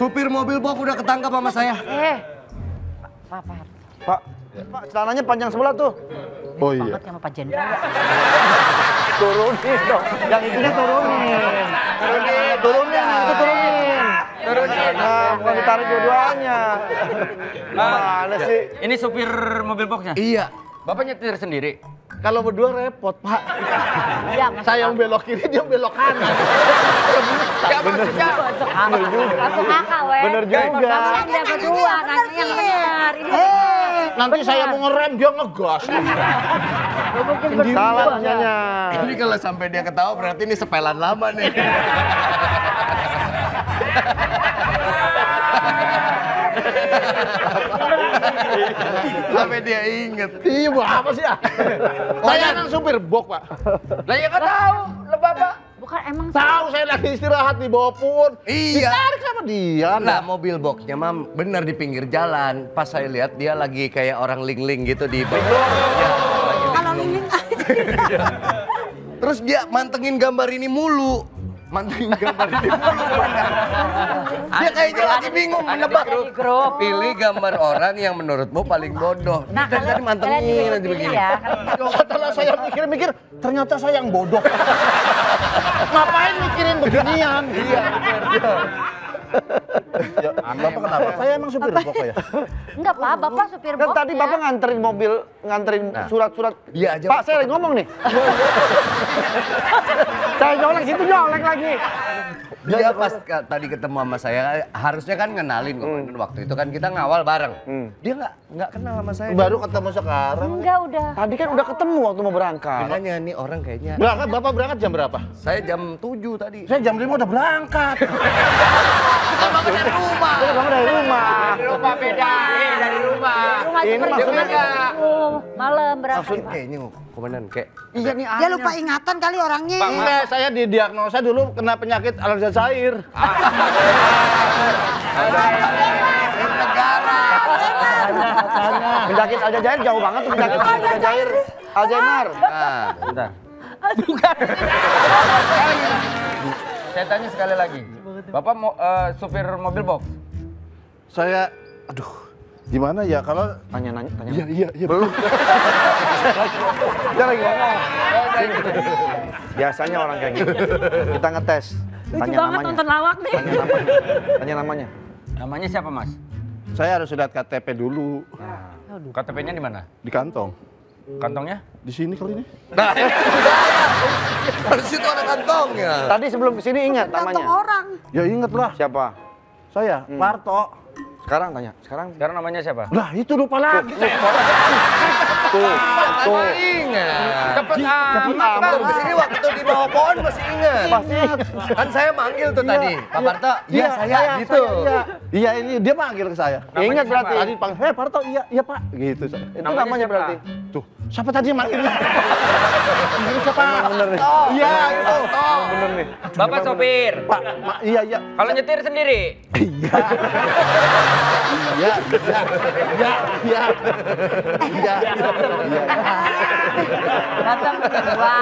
Supir mobil box udah ketangkap sama saya. Eh, Pak, Pak, Pak, Pak, celananya panjang sebelah tuh. Oh iya. banget sama Pak Jenderal. Turunin dong. Yang itunya turunin. Turunin, turunin, itu turunin. Turunin. Nah, bukan ditarik dua-duanya. Mana sih? Ini supir mobil boxnya? Iya. Bapak nyetir sendiri? Kalau berdua repot, Pak. Iya, Mas. Saya yang belok kiri, dia belok kanan. Gak maksudnya. Bener juga. Masuk akal, weh. Bener juga. Kamu yang dia berdua, nanya yang benar. Eh, nanti saya mau ngerem, dia ngegas. Salah nanyanya. Ini kalau sampai dia ketawa berarti ini sepelan lama nih. sampai dia inget. Iya, Bu, apa sih ya? Saya kan supir bok, Pak. Lah ya nggak tahu, lah bapak. bukan emang Tahu saya lagi istirahat di bawah pun. Iya. Ditarik sama dia. Nah mobil boxnya mam bener di pinggir jalan. Pas saya lihat dia lagi kayak orang ling-ling gitu di bawah. Kalau liling aja. Terus dia mantengin gambar ini mulu. Mantengin gambar mulu. dia kayaknya lagi bingung menebak. di grup. Pilih gambar orang yang menurutmu paling bodoh. Nah, Dari tadi mantengin aja begini. ya. kalau Setelah saya mikir-mikir, ternyata saya yang bodoh. Ngapain mikirin beginian? Iya, ya, Bapak kenapa? Saya emang supir bok ya. Enggak, Pak, Bapak supir Kan box tadi ya. Bapak nganterin mobil, nganterin surat-surat. Iya aja. Pak, saya lagi ngomong nih. Saya nyolek situ nyolek lagi. Dia pas tadi ketemu sama saya harusnya kan ngenalin kok. Waktu itu kan kita ngawal bareng. Hmm. Dia nggak nggak kenal sama saya. Baru ketemu sekarang. Enggak, udah. Tadi kan udah ketemu waktu mau berangkat. Makanya nih orang kayaknya. Berangkat, Bapak berangkat jam berapa? Saya jam 7 tadi. Saya jam 5 udah berangkat. Kita bangun dari rumah. Bangun dari rumah. Rumah beda, Rumah Ini maksudnya itu. Malam berangkat. Maksud kayaknya komandan kayak Iya nih Dia lupa ingatan kali orangnya. Enggak, saya didiagnosa dulu kena penyakit Alzheimer. Penyakit Alzheimer jauh banget tuh penyakit Alzheimer. Alzheimer. ah, Bentar. Saya tanya sekali lagi. Bapak mau eh, supir mobil box? Saya, aduh, gimana ya kalau Tanya nanya, tanya. Iya, iya, iya. Belum. Dia lagi ngomong. Biasanya orang kayak gitu. Kita ngetes. Lucu Tanya banget namanya. nonton lawak nih. Tanya namanya. Tanya namanya. Namanya siapa mas? Saya harus lihat KTP dulu KTP-nya di mana? di kantong. Kantongnya? Di sini kali ini. Nah, harus itu ada kantongnya. Tadi sebelum ke sini ingat Kantong namanya. orang. Ya inget lah, Siapa? saya, Parto. Sekarang tanya. Sekarang. Sekarang namanya siapa? Lah itu lupa lagi. Tuh. Tuh. Ingat. Cepet amat. Baru ke sini waktu di bawah pohon masih ingat. Masih ingat. Kan saya manggil tuh tadi. Pak Parto, iya saya gitu. Iya, iya ini dia manggil ke saya. Ya, ingat siapa? berarti. Tadi panggil, hei Parto, iya, iya Pak. Gitu saya. Itu Namanya berarti. Tuh, siapa tadi yang manggilnya? Ini siapa? bener nih. Iya, itu. Bener nih. Bapak sopir. Pak, iya, iya. Kalau nyetir sendiri? Iya. Iya, iya, iya. Iya, iya. Datang kedua.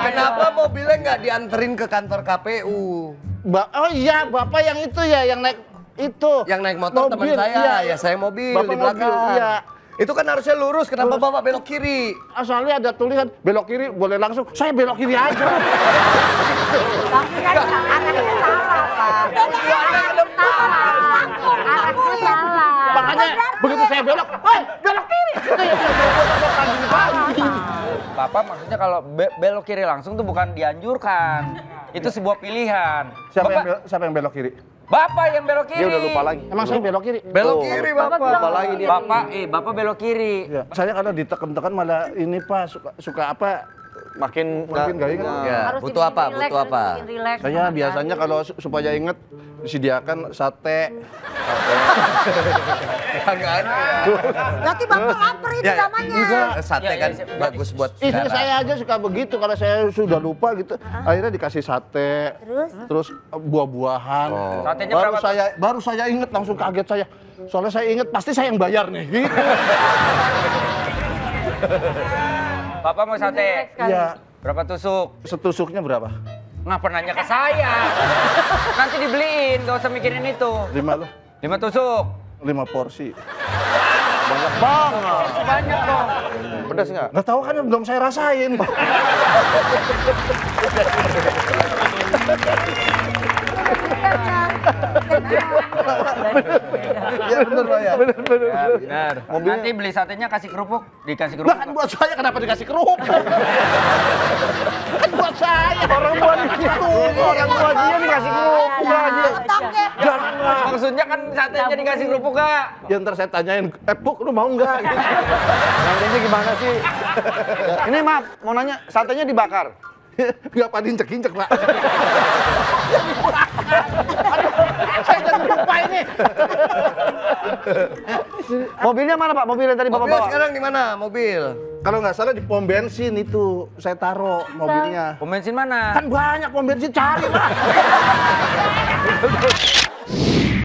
Kenapa mobilnya nggak dianterin ke kantor KPU? Ba- oh iya, Bapak yang itu ya, yang naik itu. Yang naik motor teman saya, iya. ya saya mobil Bapak di belakang. mobil, iya. Itu kan harusnya lurus, kenapa Bapak belok kiri? Asalnya ada tulisan belok kiri boleh langsung. Saya belok kiri aja. Tapi kan arahnya salah, Pak. Arahnya salah. Makanya begitu saya belok, "Hei, belok kiri." Itu ya Bapak maksudnya kalau be- belok kiri langsung tuh bukan dianjurkan. Itu sebuah pilihan. Siapa yang Bapak, belok, siapa yang belok kiri? Bapak yang belok kiri. Dia udah lupa lagi. Emang saya belok kiri? Belok Tuh. kiri Bapak Bapak. Lupa lagi dia. Bapak, eh Bapak belok kiri. Ya, saya karena ditekan-tekan malah ini Pak suka, suka apa? Makin Makin nggak ingat. Ya, Harus butuh dibikin apa? relax, Butuh apa? Saya biasanya kalau su- supaya inget disediakan sate. Enggak ada. Berarti bapak lapar itu Ya, ya. namanya. Sate Ya, kan ya, bagus buat Istri darah. saya aja suka begitu kalau saya sudah lupa gitu. Akhirnya dikasih sate. Terus? Terus eh, buah-buahan. Oh. Satenya baru berapa saya baru saya inget langsung kaget saya. Soalnya saya inget pasti saya yang bayar nih. Gitu. Bapak mau sate? Iya. Berapa tusuk? Setusuknya berapa? Ngapa nanya ke saya? Nanti dibeliin, gak usah mikirin itu. Lima loh, Lima tusuk. lima porsi. Banyak banget. Banyak dong. Pedas nggak? Nggak tahu kan belum saya rasain, Pak. Iya bener Pak ya. Ya, benar. Nanti beli satenya kasih kerupuk, dikasih kerupuk. Lah kan buat saya kenapa dikasih kerupuk? kan buat saya. Orang buat itu, orang buat dia dikasih kerupuk lagi. Otaknya. Jangan lah. Maksudnya kan satenya dikasih kerupuk gak? Ya ntar saya tanyain, eh Puk lu mau nggak? Gitu. Nantinya gimana sih? Ini maaf, mau nanya satenya dibakar. Nggak pada incek-incek, Pak. Saya jadi lupa ini. Mobilnya mana Pak? Mobil yang tadi Bapak Mobil bawa? sekarang di mana? Mobil. Kalau nggak salah di pom bensin itu saya taruh mobilnya. Pom bensin mana? Kan banyak pom bensin cari, Pak.